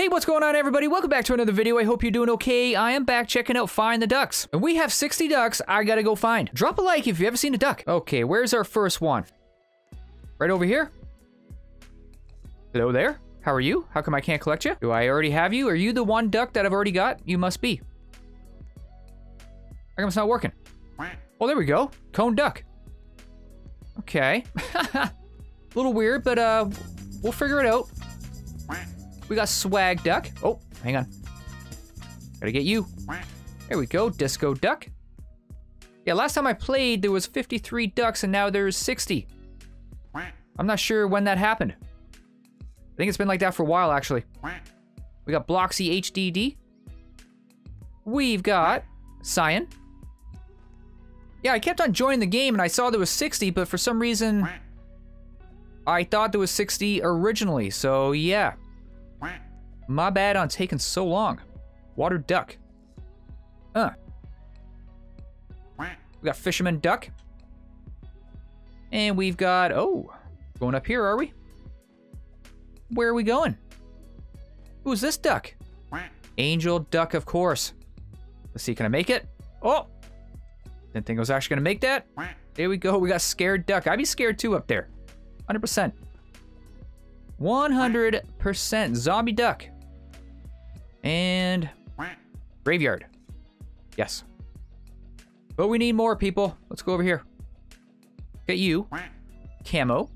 Hey, what's going on everybody? Welcome back to another video. I hope you're doing okay. I am back checking out Find the Ducks. And we have 60 ducks I gotta go find. Drop a like if you've ever seen a duck. Okay, where's our first one? Right over here? Hello there? How are you? How come I can't collect you? Do I already have you? Are you the one duck that I've already got? You must be. How come it's not working? Oh, there we go. Cone duck. Okay. a little weird, but uh, we'll figure it out. We got swag duck. Oh, hang on. Gotta get you. There we go, disco duck. Yeah, last time I played, there was 53 ducks, and now there's 60. I'm not sure when that happened. I think it's been like that for a while, actually. We got Bloxy HDD. We've got Cyan. Yeah, I kept on joining the game, and I saw there was 60, but for some reason, I thought there was 60 originally, so yeah. My bad on taking so long. Water duck. Huh. We got fisherman duck. And we've got, oh, going up here, are we? Where are we going? Who's this duck? Angel duck, of course. Let's see, can I make it? Oh! Didn't think I was actually gonna make that. There we go, we got scared duck. I'd be scared too up there. 100%. 100% zombie duck. And graveyard. Yes. But we need more people. Let's go over here. Get you. Camo.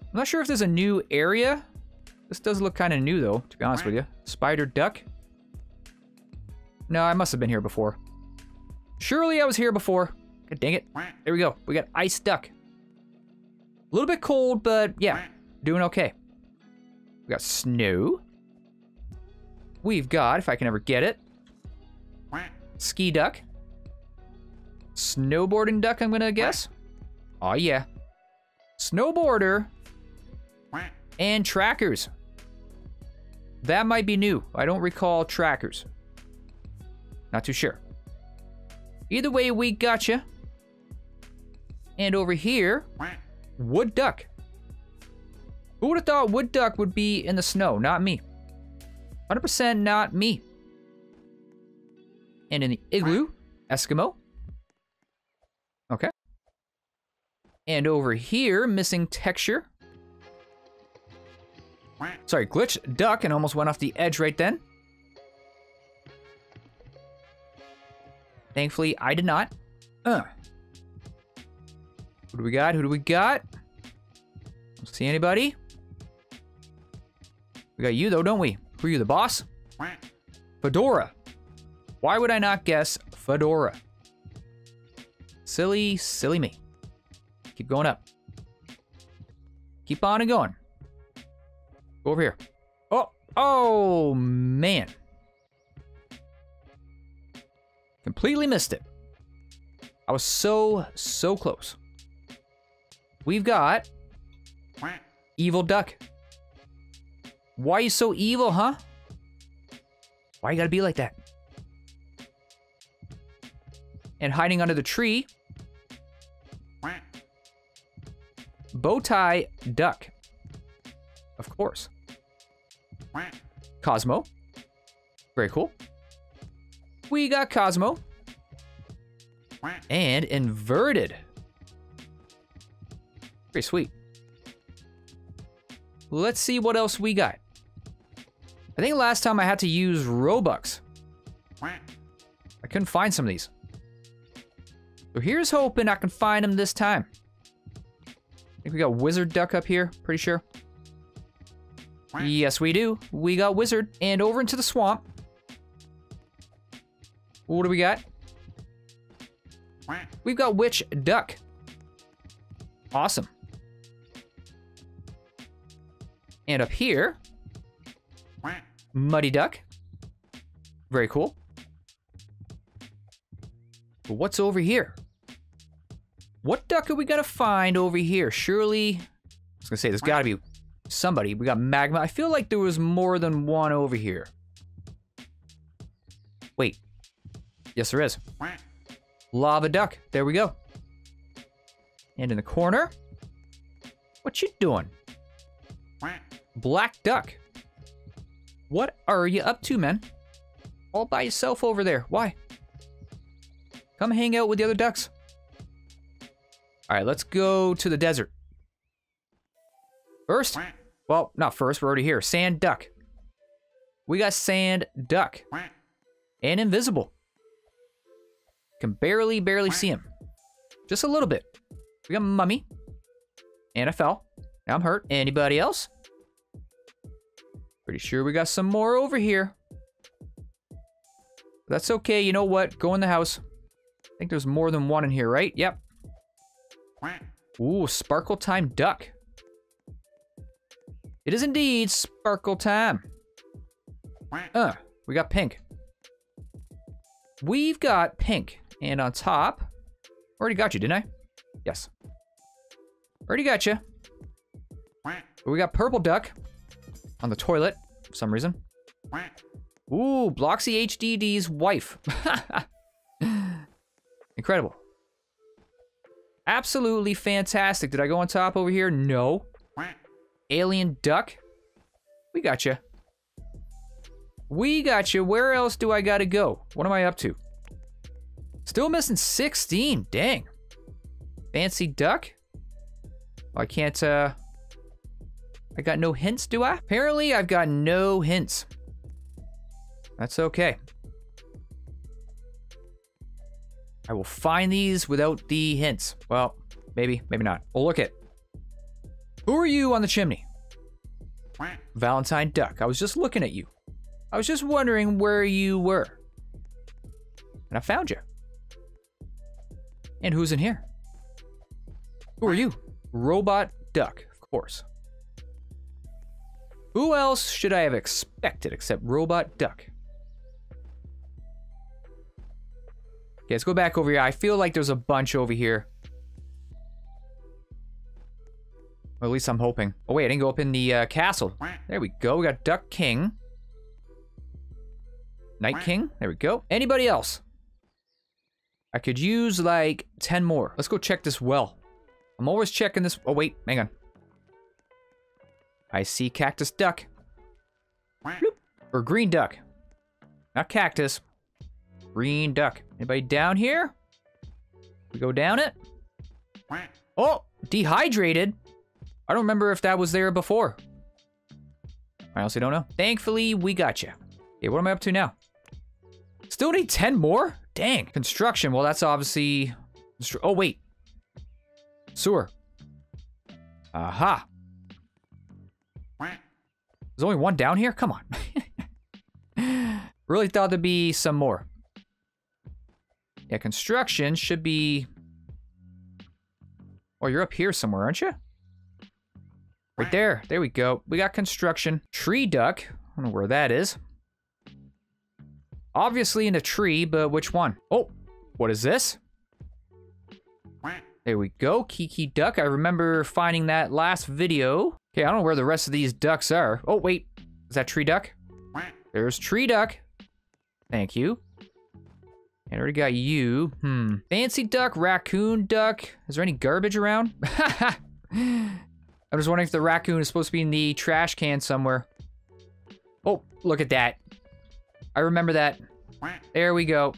I'm not sure if there's a new area. This does look kind of new though, to be honest with you. Spider duck. No, I must have been here before. Surely I was here before. God dang it. There we go. We got ice duck. A little bit cold, but yeah, doing okay. We got snow. We've got, if I can ever get it, ski duck. Snowboarding duck, I'm gonna guess. Oh yeah. Snowboarder. And trackers. That might be new. I don't recall trackers. Not too sure. Either way, we gotcha. And over here, wood duck. Who would have thought wood duck would be in the snow? Not me. 100% not me. And in the igloo, Eskimo. Okay. And over here, missing texture. Sorry, glitch duck and almost went off the edge right then. Thankfully, I did not. Uh. Who do we got? Who do we got? Don't see anybody. We got you though, don't we? You, the boss? Fedora. Why would I not guess Fedora? Silly, silly me. Keep going up. Keep on and going. Go over here. Oh, oh, man. Completely missed it. I was so, so close. We've got Evil Duck. Why are you so evil, huh? Why you gotta be like that? And hiding under the tree. Bowtie Duck. Of course. Cosmo. Very cool. We got Cosmo. And inverted. Very sweet. Let's see what else we got. I think last time I had to use Robux. I couldn't find some of these. So here's hoping I can find them this time. I think we got Wizard Duck up here, pretty sure. Yes, we do. We got Wizard. And over into the swamp. What do we got? We've got Witch Duck. Awesome. And up here, Muddy Duck. Very cool. But what's over here? What duck are we gonna find over here? Surely, I was gonna say, there's gotta be somebody. We got Magma. I feel like there was more than one over here. Wait. Yes, there is. Lava Duck. There we go. And in the corner, what you doing? Black Duck. What are you up to, man? All by yourself over there. Why? Come hang out with the other ducks. All right, let's go to the desert. First, well, not first, we're already here. Sand duck. We got sand duck. And invisible. Can barely, barely see him. Just a little bit. We got mummy. And I fell. Now I'm hurt. Anybody else? Pretty sure we got some more over here. That's okay. You know what? Go in the house. I think there's more than one in here, right? Yep. Ooh, sparkle time duck. It is indeed sparkle time. Uh, we got pink. We've got pink. And on top, already got you, didn't I? Yes. Already got you. We got purple duck on the toilet for some reason. Ooh, Bloxy HDD's wife. Incredible. Absolutely fantastic. Did I go on top over here? No. Alien duck. We got you. We got you. Where else do I gotta go? What am I up to? Still missing 16. Dang. Fancy duck? I can't, uh... I got no hints, do I? Apparently, I've got no hints. That's okay. I will find these without the hints. Well, maybe, maybe not. Oh, look it. Who are you on the chimney? Valentine Duck. I was just looking at you. I was just wondering where you were. And I found you. And who's in here? Who are you? Robot Duck, of course. Who else should I have expected except Robot Duck? Okay, let's go back over here. I feel like there's a bunch over here. Or at least I'm hoping. Oh wait, I didn't go up in the uh, castle. There we go. We got Duck King. Night King. There we go. Anybody else? I could use like 10 more. Let's go check this well. I'm always checking this. Oh wait, hang on. I see cactus duck. Bloop. Or green duck. Not cactus. Green duck. Anybody down here? We go down it? Oh, dehydrated. I don't remember if that was there before. I honestly don't know. Thankfully, we got you. Okay, what am I up to now? Still need 10 more? Dang. Construction. Well, that's obviously... Oh, wait. Sewer. Aha. There's only one down here? Come on. really thought there'd be some more. Yeah, construction should be... Oh, you're up here somewhere, aren't you? Right there. There we go. We got construction. Tree duck. I don't know where that is. Obviously in a tree, but which one? Oh, what is this? There we go. Kiki duck. I remember finding that last video. Okay, I don't know where the rest of these ducks are. Oh, wait. Is that tree duck? There's tree duck. Thank you. And already got you. Hmm. Fancy duck, raccoon duck. Is there any garbage around? I'm just wondering if the raccoon is supposed to be in the trash can somewhere. Oh, look at that. I remember that. There we go.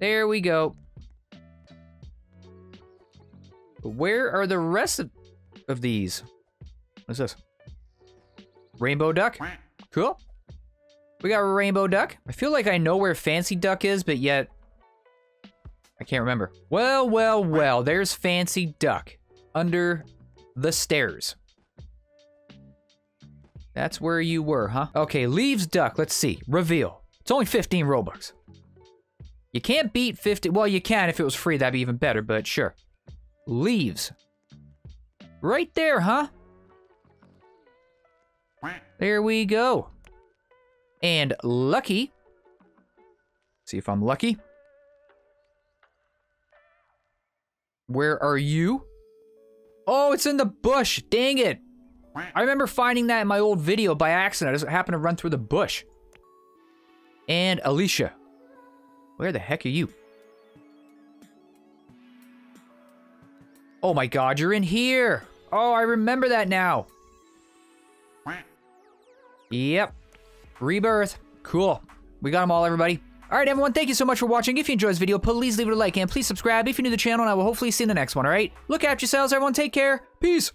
There we go. Where are the rest of, of these? What's this? Rainbow duck? Cool. We got rainbow duck. I feel like I know where fancy duck is, but yet I can't remember. Well, well, well, there's fancy duck under the stairs. That's where you were, huh? Okay, leaves duck. Let's see. Reveal. It's only 15 Robux. You can't beat 50. Well, you can if it was free. That'd be even better, but sure. Leaves. Right there, huh? There we go. And lucky. See if I'm lucky. Where are you? Oh, it's in the bush. Dang it. I remember finding that in my old video by accident. I just happened to run through the bush. And Alicia. Where the heck are you? Oh my god, you're in here. Oh, I remember that now. Yep. Rebirth. Cool. We got them all, everybody. All right, everyone, thank you so much for watching. If you enjoyed this video, please leave it a like and please subscribe if you're new to the channel, and I will hopefully see you in the next one, all right? Look after yourselves, everyone. Take care. Peace.